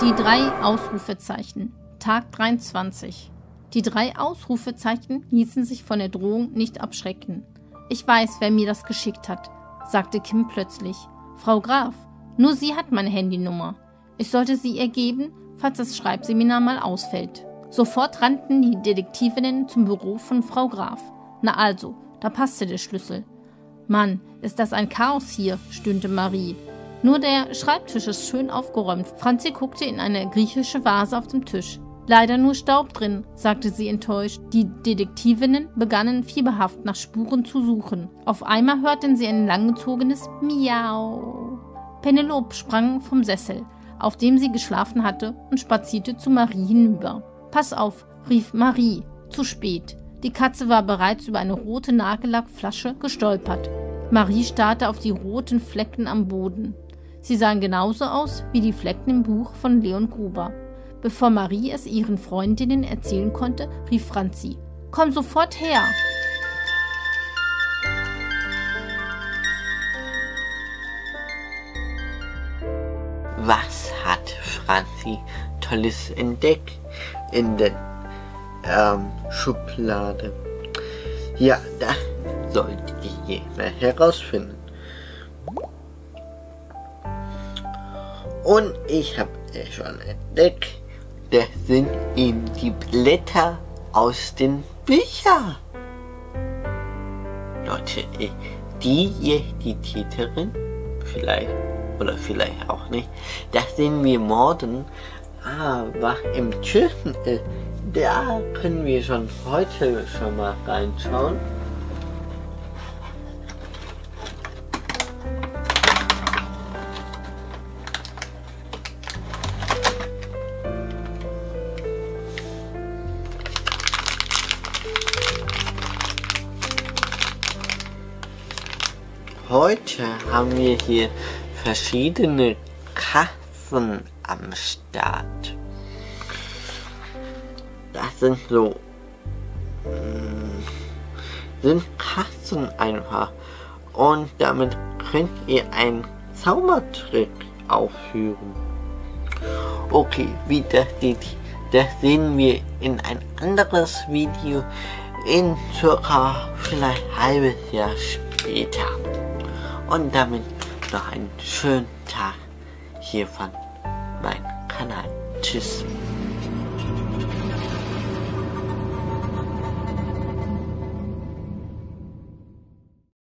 drei Ausrufezeichen. Tag 23. Die drei Ausrufezeichen ließen sich von der Drohung nicht abschrecken. Ich weiß, wer mir das geschickt hat, sagte Kim plötzlich. Frau Graf, nur sie hat meine Handynummer. Ich sollte sie ihr geben, falls das Schreibseminar mal ausfällt. Sofort rannten die Detektivinnen zum Büro von Frau Graf. Na also, da passte der Schlüssel. Mann, ist das ein Chaos hier, stöhnte Marie. Nur der Schreibtisch ist schön aufgeräumt. Franzi guckte in eine griechische Vase auf dem Tisch. Leider nur Staub drin, sagte sie enttäuscht. Die Detektivinnen begannen fieberhaft nach Spuren zu suchen. Auf einmal hörten sie ein langgezogenes Miau. Penelope sprang vom Sessel, auf dem sie geschlafen hatte, und spazierte zu Marie hinüber. Pass auf, rief Marie. Zu spät. Die Katze war bereits über eine rote Nagellackflasche gestolpert. Marie starrte auf die roten Flecken am Boden. Sie sahen genauso aus wie die Flecken im Buch von Leon Gruber. Bevor Marie es ihren Freundinnen erzählen konnte, rief Franzi: Komm sofort her! Was hat Franzi Tolles entdeckt in der ähm, Schublade? Ja, das sollte jeder herausfinden. Und ich habe schon entdeckt, das sind eben die Blätter aus den Büchern. Leute, die hier, die Täterin, vielleicht oder vielleicht auch nicht, das sehen wir morgen, aber im Türchen, da können wir schon heute schon mal reinschauen. Heute haben wir hier verschiedene Kassen am Start. Das sind so mm, sind Kassen einfach und damit könnt ihr einen Zaubertrick aufführen. Okay, wie das sieht, das sehen wir in ein anderes Video in circa vielleicht ein halbes Jahr später und damit noch einen schönen Tag hier von meinem Kanal. Tschüss.